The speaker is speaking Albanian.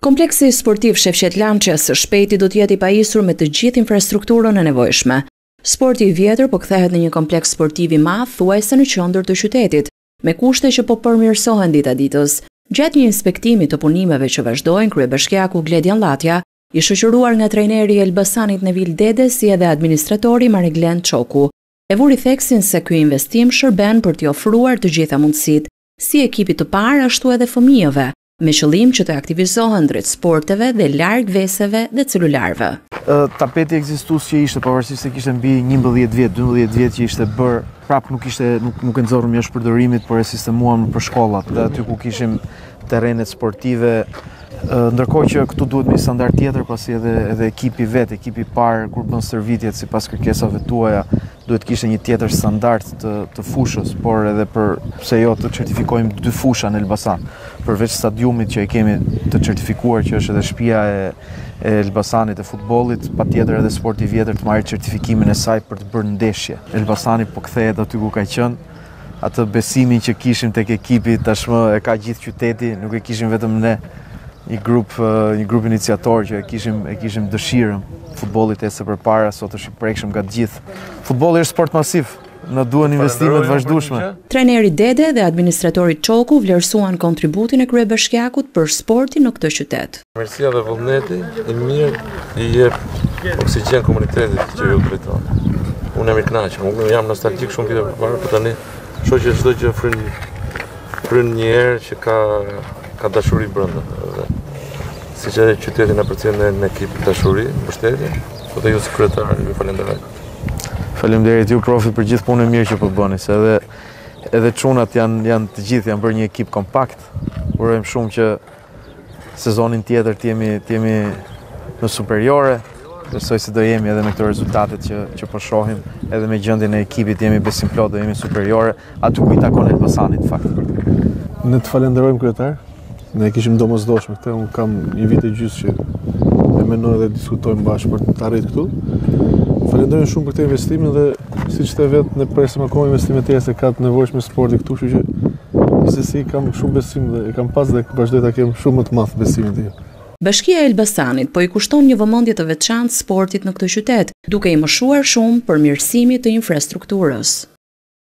Kompleksi Sportiv Shefqet Lamçe së shpejti do të jetë i pajisur me të gjithë infrastrukturën e nevojshme. Sporti i vjetër po kthehet në një kompleks sportiv i madh thuajse në qendër të qytetit, me kushte që po përmirësohen dita-ditës. Gjatë një inspektimi të punimeve që vazhdojnë, kryebashkiaku Gledjan Llatja, i shoqëruar nga trajneri i Elbasanit Nevil Dede si edhe administratori Mariglen Çoku, e vuri theksin se ky investim shërben për t'i ofruar të gjitha mundësitë si ekipit të parë ashtu edhe fëmijëve, me qëllim që të aktivizohen drejt sporteve dhe larg veseve dhe celularëve. Tapeti ekzistues që ishte, pavarësisht se kishte mbi 11 vjet, 12 vjet që ishte bërë, prap nuk ishte nuk nuk e nxorëm jashtë përdorimit, por e sistemuam për shkollat, dhe aty ku kishim terrenet sportive, Ndërkohë që këtu duhet një standard tjetër, pasi edhe edhe ekipi vet, ekipi i parë kur bën stërvitjet sipas kërkesave tuaja, duhet të kishte një tjetër standard të të fushës, por edhe për pse jo të certifikojmë dy fusha në Elbasan. Përveç stadiumit që e kemi të certifikuar që është edhe shtëpia e e Elbasanit e futbollit, patjetër edhe sporti i vjetër të marrë certifikimin e saj për të bërë ndeshje. Elbasani po kthehet aty ku ka qenë, atë besimin që kishim tek ekipi, tashmë e ka gjithë qyteti, nuk e kishim vetëm ne një grup një grup iniciator që e kishim e kishim dëshirën futbolli të ecë përpara sot është i prekshëm nga të gjithë. Futbolli është sport masiv, na duhen investime të vazhdueshme. Trajneri Dede dhe administratori Çoku vlerësuan kontributin e kryebashkiakut për sportin në këtë qytet. Mirësia dhe vullneti i mirë i jep oksigjen komunitetit që ju drejton. Unë jam i kënaqur, unë jam nostalgjik shumë vite përpara, por tani shoh që çdo gjë fryn fryn një erë që ka ka dashuri brenda. Siç edhe qytetin e përcjellë në, në ekip dashuri, mbështetje, po të ju si kryetar, ju falenderoj. Faleminderit ju profi për gjithë punën e mirë që po bëni, se edhe edhe çunat janë janë të gjithë janë bërë një ekip kompakt. Urojmë shumë që sezonin tjetër të jemi të jemi në superiore. Besoj se do jemi edhe me këto rezultate që që po shohim, edhe me gjendjen e ekipit jemi besim plot do jemi superiore. Aty ku i takon Elbasanit në fakt. Ne të falenderojmë kryetar. Ne e kishim të domosdoshme këtë, un kam një vit e gjys që e mendoj dhe diskutojmë bashkë për të arritur këtu. Falenderojmë shumë për këtë investimin dhe siç the vet ne presim akoma investime të tjera se ka të nevojshme sporti këtu, kështu që Gjithsesi kam shumë besim dhe e kam pas dhe vazhdoj ta kem shumë më të madh besimin te ju. Bashkia e Elbasanit po i kushton një vëmendje të veçantë sportit në këtë qytet, duke i mëshuar shumë përmirësimit të infrastrukturës.